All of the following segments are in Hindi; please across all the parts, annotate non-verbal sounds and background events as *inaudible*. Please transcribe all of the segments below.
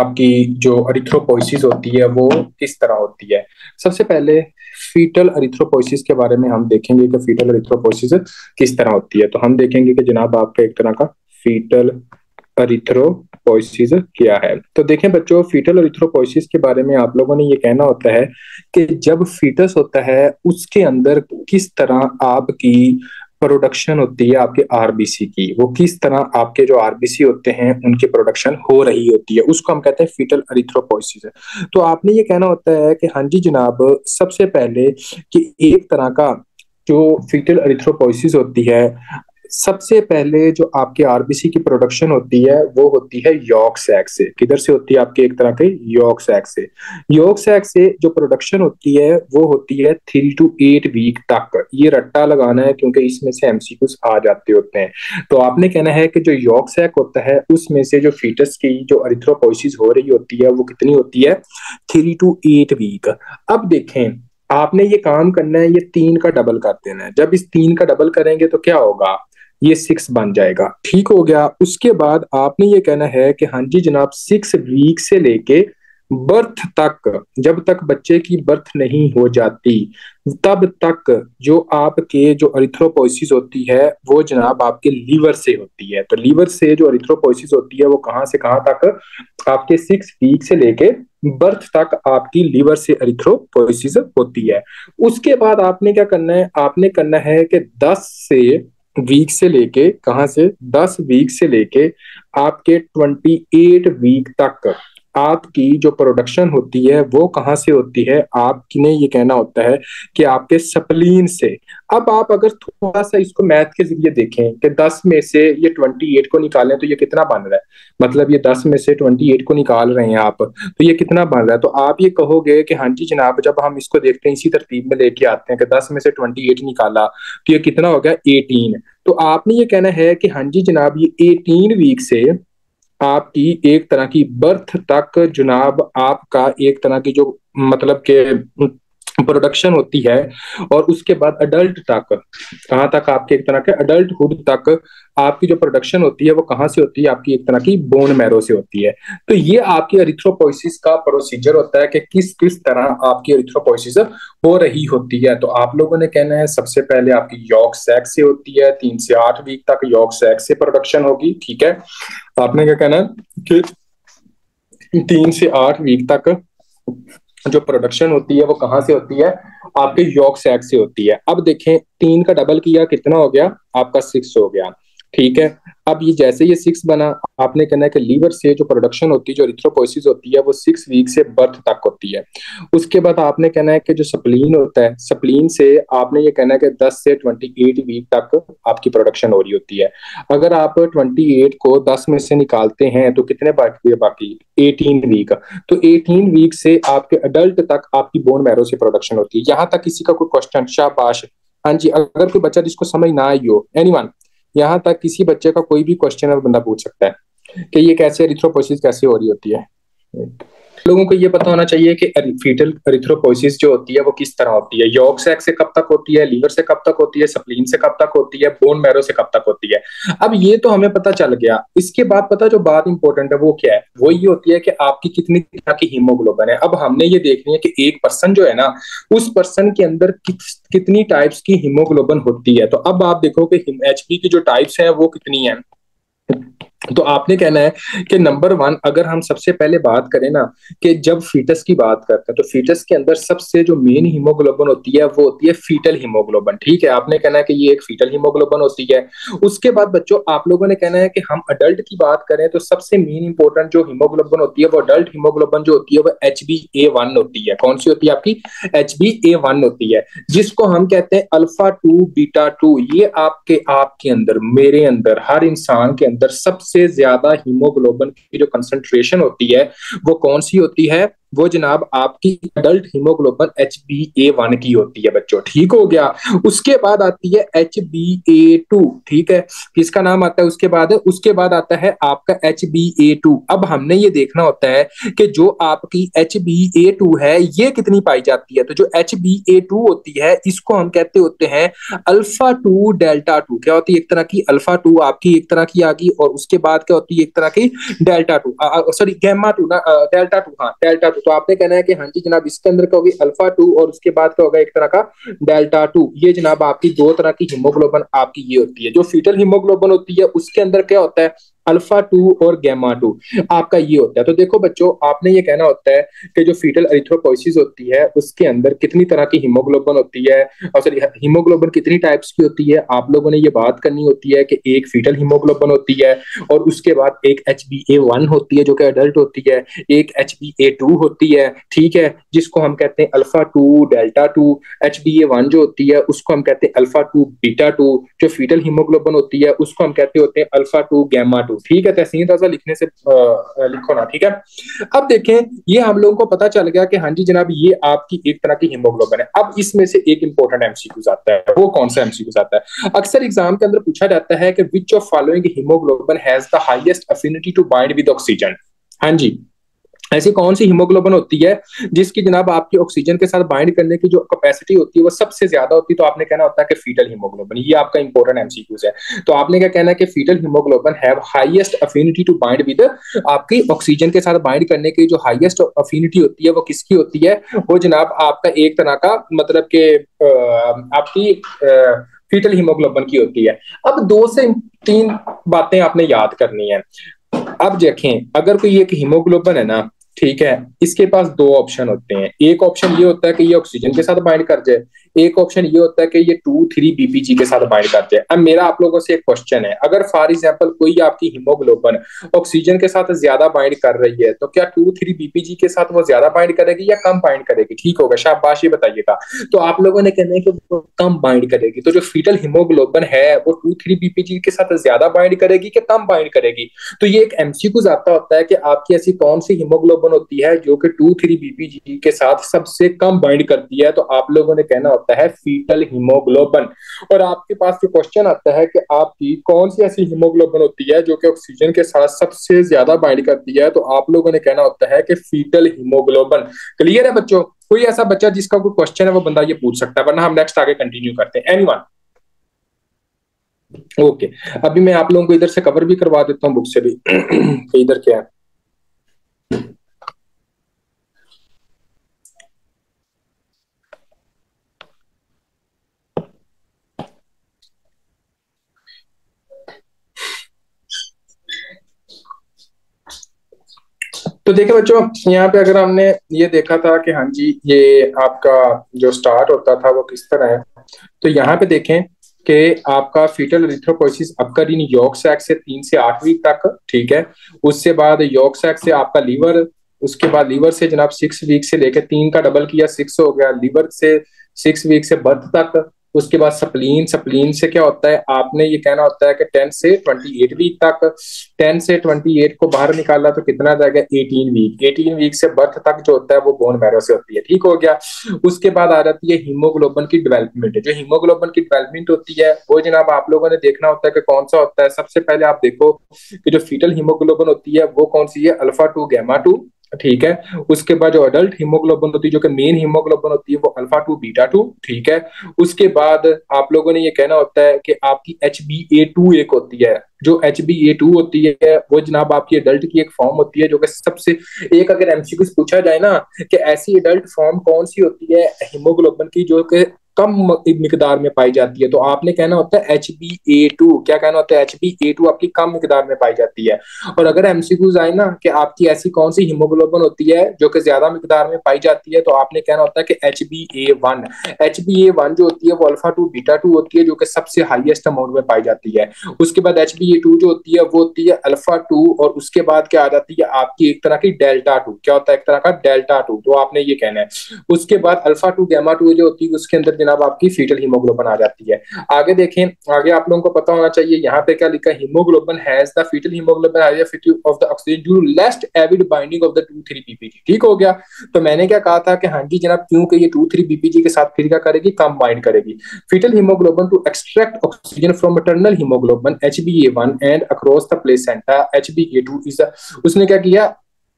आपकी जो अरिथ्रोपोइसिस होती है, वो किस तरह होती है? सबसे पहले फीटल अरिथ्रोपोइसिस के बारे में हम देखेंगे कि फीटल अरिथ्रोपोइसिस किस तरह होती है। तो हम देखेंगे कि जनाब आपका एक तरह का फीटल अरिथ्रोपोइसिस क्या है। तो देखें बच्चों फीटल अरिथ्रोपोइसिस के बारे में आप लोगों ने ये कहना होता है कि जब फीटस होता है, उसके अंदर किस तरह आपकी प्रोडक्शन होती है आपके आरबीसी की। वो किस तरह आपके जो आरबीसी होते हैं, उनकी प्रोडक्शन हो रही होती है, उसको हम कहते हैं फीटल है। तो आपने ये कहना होता है कि हाँ जी जनाब, सबसे पहले कि एक तरह का जो फीटल अरिथ्रोपोइसिस होती है सबसे पहले जो आपके आरबीसी की प्रोडक्शन होती है, वो होती है यॉक सैक से। किधर से होती है आपके एक तरह के यॉक सैक से। यॉक सैक से जो प्रोडक्शन होती है, वो होती है थ्री टू एट वीक तक। ये रट्टा लगाना है, क्योंकि इसमें से एमसीक्यूज आ जाते होते हैं। तो आपने कहना है कि जो यॉक सैक होता है, उसमें से जो फीटस की जो अरिथ्रोपोइसिस हो रही होती है, वो कितनी होती है? थ्री टू एट वीक अब देखें, आपने ये काम करना है, ये तीन का डबल कर देना है। जब इस तीन का डबल करेंगे तो क्या होगा? ये सिक्स बन जाएगा। ठीक हो गया। उसके बाद आपने ये कहना है कि हाँ जी जनाब सिक्स वीक से लेके बर्थ तक, जब तक बच्चे की बर्थ नहीं हो जाती, तब तक जो आपके जो अरिथ्रोपोइसिस होती है, वो जनाब आपके लीवर से होती है। तो लीवर से जो अरिथ्रोपोइसिस होती है, वो कहाँ से कहाँ तक, आपके सिक्स वीक से लेके बर्थ तक आपकी लीवर से अरिथ्रोपोइसिस होती है। उसके बाद आपने क्या करना है? आपने करना है कि दस से वीक से लेके कहा से? दस वीक से लेके आपके ट्वेंटी एट वीक तक। आपकी जो प्रोडक्शन होती है, वो कहाँ से होती है? आपने ये कहना होता है कि आपके सप्लीन से। अब आप अगर थोड़ा सा इसको मैथ के ज़रिए देखें कि 10 में से ये 28 को निकालें तो ये कितना बन रहा है? मतलब ये 10 में से 28 को निकाल रहे हैं आप तो ये कितना बन रहा है? तो आप ये कहोगे कि हाँ जी जनाब, जब हम इसको देखते हैं, इसी तरतीब में लेके आते हैं कि दस में से ट्वेंटी निकाला तो ये कितना हो गया? एटीन तो आपने ये कहना है कि हाँ जी जनाब, ये एटीन वीक से आपकी एक तरह की बर्थ तक जनाब आपका एक तरह की जो मतलब के प्रोडक्शन होती है और उसके बाद अडल्ट तक, कहाँ तक आपके एक तरह के अडल्ट हुड तक आपकी जो प्रोडक्शन होती है वो कहाँ से होती है? आपकी एक तरह की बोन मैरो से होती है। तो ये आपकी अरिथ्रोपोइसिस का प्रोसीजर होता है कि किस किस तरह आपकी अरिथ्रोपोइसिस हो रही होती है। तो आप लोगों ने कहना है, सबसे पहले आपकी यॉक सैक से होती है, तीन से आठ वीक तक यॉक सैक से प्रोडक्शन होगी, ठीक है? आपने क्या कहना है कि तीन से आठ वीक तक जो प्रोडक्शन होती है, वो कहाँ से होती है? आपके यॉक सैक से होती है। अब देखें, तीन का डबल किया, कितना हो गया? आपका सिक्स हो गया। ठीक है? अब ये जैसे ये सिक्स बना, आपने कहना है कि लीवर से जो प्रोडक्शन होती है, जो रिथ्रोपोइसिस होती है, वो सिक्स वीक से बर्थ तक होती है। उसके बाद आपने कहना है कि जो सप्लीन होता है सप्लीन से आपने ये कहना है कि दस से ट्वेंटी एट वीक तक आपकी प्रोडक्शन हो रही होती है। अगर आप ट्वेंटी एट को दस में से निकालते हैं तो कितने बाकी बाकी? एटीन वीक तो एटीन वीक से आपके अडल्ट तक आपकी बोन मैरो से प्रोडक्शन होती है। यहाँ तक किसी का कोई क्वेश्चन शाबाश। हाँ जी, अगर कोई बच्चा जिसको समझ ना आई हो एनीवन यहाँ तक किसी बच्चे का कोई भी क्वेश्चन बंदा पूछ सकता है कि ये कैसे रिथ्रोपोसिस कैसे हो रही होती है? लोगों को ये पता होना चाहिए कि फीटल एरिथ्रोपोसिस जो होती है वो किस तरह होती है? यॉक सैक से कब तक होती है? लीवर से कब तक होती है? सप्लीन से कब तक होती है? बोन मैरो से कब तक होती है? अब ये तो हमें पता चल गया। इसके बाद पता जो बात इंपॉर्टेंट है वो क्या है? वो ये होती है कि आपकी कितनी तरह की हीमोग्लोबिन है। अब हमने ये देखनी है कि एक पर्सन जो है ना उस पर्सन के अंदर कि, कितनी टाइप्स की हीमोग्लोबिन होती है। तो अब आप देखो कि एच की जो टाइप्स है वो कितनी है? तो आपने कहना है कि नंबर वन अगर हम सबसे पहले बात करें ना कि जब फीटस की बात करते हैं तो फीटस के अंदर सबसे जो मेन हीमोग्लोबिन होती है, वो होती है फीटल हीमोग्लोबिन ठीक है? आपने कहना है कि ये एक फीटल हीमोग्लोबिन होती है। उसके बाद बच्चों, आप लोगों ने कहना है कि हम अडल्ट की बात करें तो सबसे मेन इंपॉर्टेंट जो हीमोग्लोबिन होती है, वो अडल्ट हीमोग्लोबिन जो होती है, वो एच बी ए वन होती है। कौन सी होती है आपकी? एच बी ए वन होती है, जिसको हम कहते हैं अल्फ़ा टू बीटा टू ये आपके आपके अंदर, मेरे अंदर, हर इंसान के अंदर सबसे सबसे ज़्यादा हीमोग्लोबिन की जो कंसंट्रेशन होती है वो कौन सी होती है? वो जनाब आपकी adult haemoglobin H B A one की होती है बच्चों, ठीक हो गया? उसके बाद आती है एच बी ए टू ठीक है? किसका नाम आता है उसके बाद? उसके बाद आता है आपका एच बी ए टू अब हमने ये देखना होता है कि जो आपकी एच बी ए टू है, ये कितनी पाई जाती है? तो जो एच बी ए टू होती है, इसको हम कहते होते हैं अल्फ़ा टू डेल्टा टू क्या होती है एक तरह की? अल्फ़ा टू आपकी एक तरह की आ गई और उसके बाद क्या होती है एक तरह की? Delta two sorry gamma two ना डेल्टा टू हाँ डेल्टा टू तो आपने कहना है कि हाँ जी जनाब, इसके अंदर क्या होगी अल्फ़ा टू और उसके बाद क्या होगा एक तरह का डेल्टा टू ये जनाब आपकी दो तरह की हिमोग्लोबन आपकी ये होती है। जो फीटल हिमोग्लोबन होती है, उसके अंदर क्या होता है? अल्फ़ा टू और गैमा टू, आपका ये होता है। तो देखो बच्चों, आपने ये कहना होता है कि जो फीटल एरिथ्रोपोइसिस होती है, उसके अंदर कितनी तरह की हीमोग्लोबिन होती है, और सॉरी हीमोग्लोबिन कितनी टाइप्स की होती है, आप लोगों ने ये बात करनी होती है कि एक फीटल हीमोग्लोबिन होती है, और उसके बाद एक एच बी ए वन होती है, जो कि अडल्ट होती है, एक एच बी ए टू होती है, ठीक है, जिसको हम कहते हैं alpha two, delta two H B A one जो होती है, उसको हम कहते हैं अल्फ़ा टू, बीटा टू, जो फीटल हीमोग्लोबिन होती है, उसको हम कहते होते हैं अल्फ़ा टू, गैमा टू। ठीक है, तहसीन रजा लिखने से लिखो ना, ठीक है? अब देखें, ये हम लोगों को पता चल गया कि हाँ जी जनाब, ये आपकी एक तरह की हिमोग्लोबन है। अब इसमें से एक इंपॉर्टेंट एमसीक्यूज आता है, वो कौन सा एमसीक्यूज आता है? अक्सर एग्ज़ाम के अंदर पूछा जाता है कि which of following haemoglobin has the highest affinity to bind with oxygen हाँ जी। ऐसी कौन सी हीमोग्लोबिन होती है जिसकी जनाब आपकी ऑक्सीजन के साथ बाइंड करने की जो कैपेसिटी होती है वो सबसे ज़्यादा होती है? तो आपने कहना होता है कि फीटल हीमोग्लोबिन ये आपका इंपॉर्टेंट एमसीक्यूज है। तो आपने क्या कहना है कि fetal haemoglobin have highest affinity to bind with आपकी ऑक्सीजन के साथ बाइंड करने की जो हाईएस्ट अफिनिटी होती है वो किसकी होती है? वो जनाब आपका एक तरह का मतलब के आपकी फीटल हीमोग्लोबिन की होती है। अब दो से तीन बातें आपने याद करनी है। अब देखें, अगर कोई एक हीमोग्लोबिन है ना ठीक है? इसके पास दो ऑप्शन होते हैं। एक ऑप्शन ये होता है कि ये ऑक्सीजन के साथ बाइंड कर जाए एक ऑप्शन ये होता है कि ये टू थ्री बीपीजी के साथ बाइंड करते हैं। अब मेरा आप लोगों से एक क्वेश्चन है। अगर फॉर एग्ज़ाम्पल कोई आपकी हीमोग्लोबिन ऑक्सीजन के साथ ज़्यादा बाइंड कर रही है तो क्या टू थ्री बीपीजी के साथ वो ज़्यादा बाइंड करेगी या कम बाइंड करेगी? ठीक होगा, शाबाश, ये बताइएगा तो आप लोगों ने कहना है कि वो कम बाइंड करेगी। तो जो फीटल हीमोग्लोबिन है, वो टू थ्री बीपीजी के साथ ज़्यादा बाइंड करेगी कि कम बाइंड करेगी? तो ये एक एमसीक्यू आता होता है कि आपकी ऐसी कौन सी हीमोग्लोबिन होती है जो कि टू थ्री बीपीजी के साथ सबसे कम बाइंड करती है। तो आप लोगों ने कहना होता है फीटल हीमोग्लोबिन और आपके पास जो क्वेश्चन आता है कि आपकी कौन सी ऐसी हीमोग्लोबिन होती है जो कि ऑक्सीजन के साथ सबसे ज़्यादा बाइंड करती है? तो आप लोगों ने कहना होता है कि फीटल हीमोग्लोबिन क्लियर है बच्चों? कोई ऐसा बच्चा जिसका कोई क्वेश्चन है, वो बंदा ये पूछ सकता है, वरना हम नेक्स्ट आगे कंटिन्यू करते हैं। एनीवन ओके अभी मैं आप लोगों को इधर से कवर भी करवा देता हूँ बुक से भी। *clears throat* इधर क्या है? तो देखिए बच्चों, यहाँ पे अगर हमने ये देखा था कि हाँ जी, ये आपका जो स्टार्ट होता था वो किस तरह है तो यहाँ पे देखें कि आपका fetal रिथ्रोपोइसिस occur in yolk sac से तीन से आठ वीक तक, ठीक है? उससे बाद योग सैक से आपका लीवर उसके बाद लीवर से जनाब सिक्स वीक से लेकर तीन का डबल किया सिक्स हो गया लीवर से सिक्स वीक से बर्थ तक उसके बाद सप्लीन सप्लीन से क्या होता है? आपने ये कहना होता है कि टेन से ट्वेंटी एट वीक तक, टेन से ट्वेंटी एट को बाहर निकाला तो कितना जाएगा? एटीन वीक एटीन वीक से बर्थ तक जो होता है वो बोन मैरो से होती है। ठीक हो गया? उसके बाद आ जाती है हीमोग्लोबन की डेवलपमेंट जो हीमोग्लोबिन की डेवलपमेंट होती है, वो जनाब आप लोगों ने देखना होता है कि कौन सा होता है। सबसे पहले आप देखो कि जो फीटल हीमोग्लोबन होती है, वो कौन सी है? अल्फ़ा टू गैमा टू ठीक है? उसके बाद जो अडल्ट हीमोग्लोबिन होती है, जो कि मेन हीमोग्लोबिन होती है, वो अल्फ़ा टू बीटा टू ठीक है? उसके बाद आप लोगों ने ये कहना होता है कि आपकी एच बी ए टू एक होती है। जो एच बी ए टू होती है, वो जनाब आपकी अडल्ट की एक फॉर्म होती है, जो कि सबसे, एक अगर एमसीक्यू पूछा जाए ना, कि ऐसी अडल्ट फॉर्म कौन सी होती है हीमोग्लोबिन की, जो कि कम मिकदार में पाई जाती है। तो आपने कहना होता है एच बी ए टू क्या कहना होता है एच बी ए टू आपकी कम मिकदार में पाई जाती है? और अगर एमसीक्यूज आए ना, कि आपकी ऐसी कौन सी हीमोग्लोबिन होती है जो कि ज़्यादा मिकदार में पाई जाती है तो आपने कहना होता है कि H B A one H B A one जो होती है, वो अल्फ़ा टू बीटा टू होती है, जो कि सबसे हाइएस्ट अमाउंट में पाई जाती है। उसके बाद एच बी ए टू जो होती है, वो होती है अल्फ़ा टू और उसके बाद क्या आ जाती है आपकी एक तरह की डेल्टा टू क्या होता है? एक तरह का डेल्टा टू तो आपने ये कहना है। उसके बाद अल्फ़ा टू गैमा टू जो होती है, उसके अंदर जनाब आपकी फीटल हीमोग्लोबिन आ जाती है। आगे देखें, आगे आप लोगों को पता होना चाहिए, यहाँ पे क्या लिखा haemoglobin has the fetal haemoglobin of the oxygen due least avid binding of the two three BPG ठीक हो गया? तो मैंने क्या कहा था कि हाँ जी जनाब क्योंकि ये टू थ्री बीपीजी के साथ फिर क्या करेगी? कम बाइंड करेगी। Fetal haemoglobin to extract oxygen from maternal haemoglobin H B A one and across the placenta H B A two is उसने क्या किया?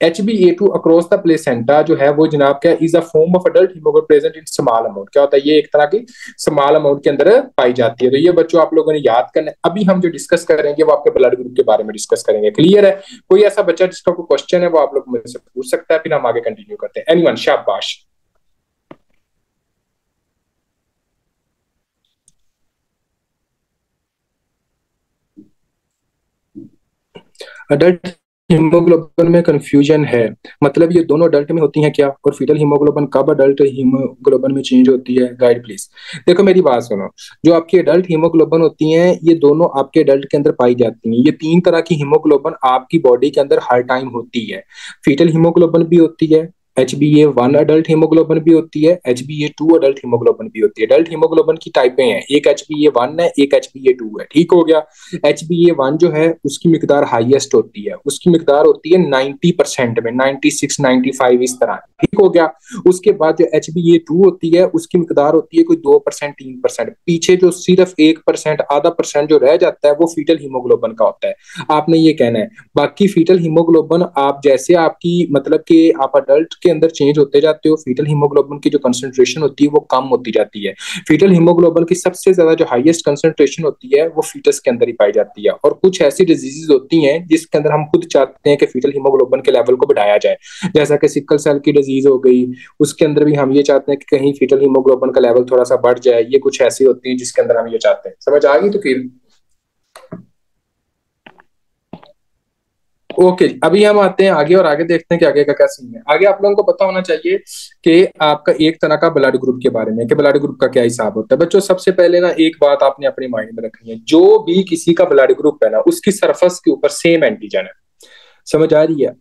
H B A two across the placenta जो है वो जनाब क्या is a form of adult haemoglobin present in small amount क्या होता है? ये एक तरह की स्मॉल अमाउंट के अंदर पाई जाती है। तो ये बच्चों आप लोगों ने याद करना है। अभी हम जो डिस्कस करेंगे वो आपके ब्लड ग्रुप के बारे में डिस्कस करेंगे। क्लियर है? कोई ऐसा बच्चा जिसका कोई क्वेश्चन है, वो आप लोग मुझसे पूछ सकता है, फिर हम आगे कंटिन्यू करते हैं। एनीवन शाबाश। अडल्ट हीमोग्लोबिन में कंफ्यूजन है। मतलब ये दोनों अडल्ट में होती हैं क्या? और फीटल हीमोग्लोबिन कब अडल्ट हीमोग्लोबिन में चेंज होती है? गाइड प्लीज़ देखो, मेरी बात सुनो। जो आपकी अडल्ट हीमोग्लोबिन होती हैं, ये दोनों आपके अडल्ट के अंदर पाई जाती हैं। ये तीन तरह की हीमोग्लोबिन आपकी बॉडी के अंदर हर टाइम होती है। फीटल हीमोग्लोबिन भी होती है H B A one adult haemoglobin भी होती है H B A two adult haemoglobin भी होती है। अडल्ट हीमोग्लोबिन की टाइपें हैं, एक एच बी ए वन है, एक एच बी ए टू है, ठीक हो गया? एच बी ए वन जो है, उसकी मिकदार हाइएस्ट होती है। उसकी मिकदार होती है नाइनटी परसेंट में नाइनटी सिक्स नाइनटी फाइव इस तरह, ठीक हो गया? उसके बाद जो एच बी ए टू होती है, उसकी मिकदार होती है कोई दो परसेंट, तीन परसेंट। पीछे जो सिर्फ़ एक परसेंट, आधा परसेंट जो रह जाता है, वो फीटल हीमोग्लोबिन का होता है। आपने ये कहना है। बाकी फीटल हीमोग्लोबिन आप जैसे आपकी मतलब कि आप अडल्ट के अंदर चेंज होते जाते हो फीटल हीमोग्लोबिन की जो कंसेंट्रेशन होती है, वो कम होती जाती है। फीटल हीमोग्लोबिन की सबसे ज़्यादा जो हाईएस्ट कंसेंट्रेशन होती है, वो फीटस के अंदर ही पाई जाती है। और कुछ ऐसी डिजीजेज होती हैं, जिसके अंदर हम खुद चाहते हैं कि फीटल हीमोग्लोबिन के लेवल को बढ़ाया जाए। जैसा कि सिक्कल सेल की डिज़ीज़ हो गई, उसके अंदर भी हम ये चाहते हैं कि कहीं फीटल हीमोग्लोबिन का लेवल थोड़ा सा बढ़ जाए। ये कुछ ऐसी होती है जिसके अंदर हम ये चाहते हैं। समझ आ गई तो फिर? ओके अभी हम आते हैं आगे और आगे देखते हैं कि आगे का क्या सीन है। आगे आप लोगों को पता होना चाहिए कि आपका एक तरह का ब्लड ग्रुप के बारे में, कि ब्लड ग्रुप का क्या हिसाब होता है। बच्चों, सबसे पहले ना एक बात आपने अपने माइंड में रखनी है। जो भी किसी का ब्लड ग्रुप है ना, उसकी सरफस के ऊपर सेम एंटीजन है। समझ आ रही है?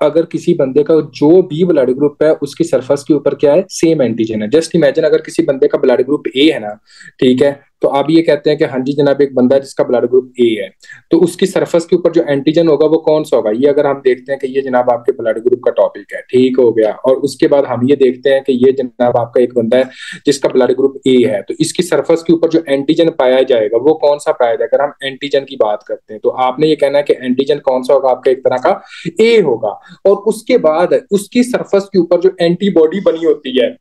अगर किसी बंदे का जो भी ब्लड ग्रुप है, उसकी सरफस के ऊपर क्या है? सेम एंटीजन है। जस्ट इमेजिन अगर किसी बंदे का ब्लड ग्रुप ए है ना, ठीक है? तो आप ये कहते हैं कि हाँ जी जनाब, एक बंदा जिसका ब्लड ग्रुप ए है। तो उसकी सरफस के ऊपर जो एंटीजन होगा वो कौन सा होगा? ये अगर हम देखते हैं कि ये जनाब आपके ब्लड ग्रुप का टॉपिक है, ठीक हो गया। और उसके बाद हम ये देखते हैं कि ये जनाब आपका एक बंदा है जिसका ब्लड ग्रुप ए है। तो इसकी सरफस के ऊपर जो एंटीजन पाया जाएगा, वो कौन सा पाया जाएगा? अगर हम एंटीजन की बात करते हैं तो आपने ये कहना है कि एंटीजन कौन सा होगा? आपका एक तरह का ए होगा। और उसके बाद उसकी सरफस के ऊपर जो एंटीबॉडी बनी होती है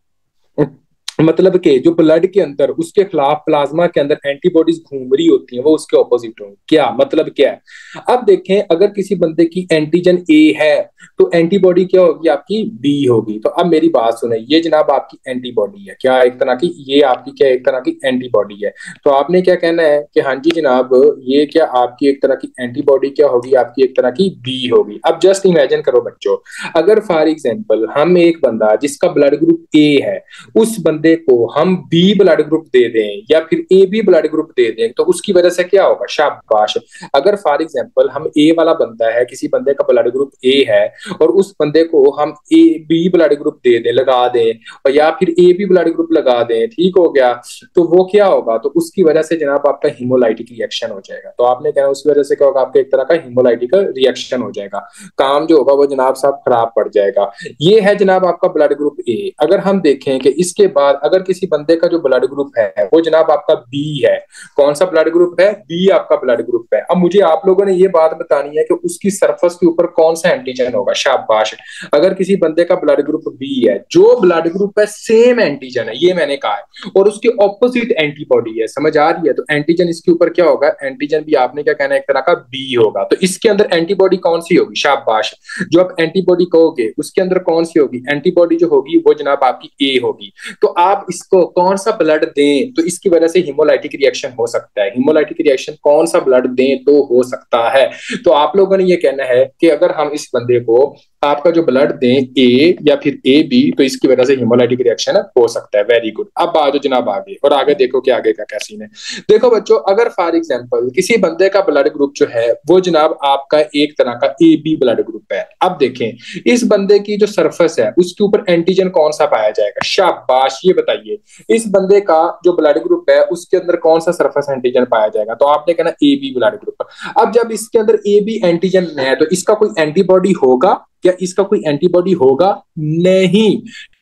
मतलब के जो ब्लड के अंदर, उसके खिलाफ प्लाज्मा के अंदर एंटीबॉडीज घूम रही होती हैं, वो उसके ऑपोजिट होंगे क्या? मतलब क्या है? अब देखें, अगर किसी बंदे की एंटीजन ए है तो एंटीबॉडी क्या होगी? आपकी बी होगी। तो अब मेरी बात सुने, ये जनाब आपकी एंटीबॉडी है। क्या एक तरह की, ये आपकी क्या एक तरह की एंटीबॉडी है? तो आपने क्या कहना है कि हाँ जी जनाब, ये क्या आपकी एक तरह की एंटीबॉडी क्या होगी? आपकी एक तरह की बी होगी। अब जस्ट इमेजिन करो बच्चों, अगर फॉर एग्ज़ाम्पल हम एक बंदा जिसका ब्लड ग्रुप ए है, उस बंदे बंदे को हम बी ब्लड ग्रुप दे दें या फिर ए बी ब्लड ग्रुप दे दें तो उसकी वजह से क्या होगा? शाबाश। अगर फॉर एग्ज़ाम्पल हम ए वाला बंदा है, किसी बंदे का ब्लड ग्रुप ए है, और उस बंदे को हम ए बी ब्लड ग्रुप दे दें, लगा दें और या फिर ए बी ब्लड ग्रुप लगा दें, ठीक हो गया तो वो क्या होगा? तो उसकी वजह से जनाब आपका हीमोलाइटिक रिएक्शन हो जाएगा। तो आपने कहा उसकी वजह से क्या होगा? आपका एक तरह का हीमोलाइटिक रिएक्शन हो जाएगा। काम जो होगा वो जनाब साहब खराब पड़ जाएगा। ये है जनाब आपका ब्लड ग्रुप ए अगर हम देखें कि इसके बाद अगर किसी बंदे का जो ब्लड ग्रुप है, वो जनाब आपका बी है। कौन सा ब्लड ग्रुप है? बी आपका ब्लड ग्रुप है। अब मुझे आप लोगों ने ये बात बतानी है कि उसकी सरफस के ऊपर कौन सा एंटीजन होगा? शाबाश। अगर किसी बंदे का ब्लड ग्रुप बी है, जो ब्लड ग्रुप है सेम एंटीजन है, ये मैंने कहा है। और उसके ऑपोजिट एंटीबॉडी है, समझ आ रही है? तो एंटीजन इसके ऊपर क्या होगा? एंटीजन भी आपने क्या कहना है? एक तरह का बी होगा। तो इसके अंदर एंटीबॉडी कौन सी होगी? शाबाश। जो आप एंटीबॉडी कहोगे, उसके अंदर कौन सी होगी? एंटीबॉडी जो होगी, वो जनाब आपकी ए होगी। तो आप इसको कौन सा ब्लड दें तो इसकी वजह से हिमोलाइटिक रिएक्शन हो सकता है। हिमोलाइटिक रिएक्शन कौन सा ब्लड दें तो हो सकता है। तो आप लोगों ने ये कहना है कि अगर हम इस बंदे को आपका जो ब्लड दें ए या फिर ए बी तो इसकी वजह से हिमोलाइटिक रिएक्शन हो सकता है। वेरी गुड अब आ जाओ जनाब आगे और आगे देखो कि आगे का क्या सीन है। देखो बच्चों, अगर फॉर एग्ज़ाम्पल किसी बंदे का ब्लड ग्रुप जो है, वो जनाब आपका एक तरह का ए बी ब्लड ग्रुप है। अब देखें, इस बंदे की जो सरफेस है, उसके ऊपर एंटीजन कौन सा पाया जाएगा? शाबाश, ये बताइए। इस बंदे का जो ब्लड ग्रुप है, उसके अंदर कौन सा सरफेस एंटीजन पाया जाएगा? तो आपने कहना ए बी ब्लड ग्रुप अब जब इसके अंदर ए बी एंटीजन है तो इसका कोई एंटीबॉडी होगा? क्या इसका कोई एंटीबॉडी होगा? नहीं।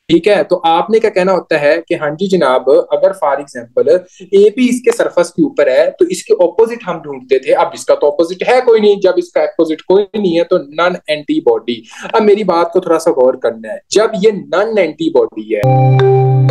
ठीक है? तो आपने क्या कहना होता है कि हाँ जी जनाब, अगर फॉर एग्ज़ाम्पल ए पी इसके सरफस के ऊपर है तो इसके ऑपोजिट हम ढूंढते थे। अब इसका तो ऑपोजिट है कोई नहीं। जब इसका ऑपोजिट कोई नहीं है तो नन एंटीबॉडी अब मेरी बात को थोड़ा सा गौर करना है। जब ये नन एंटीबॉडी है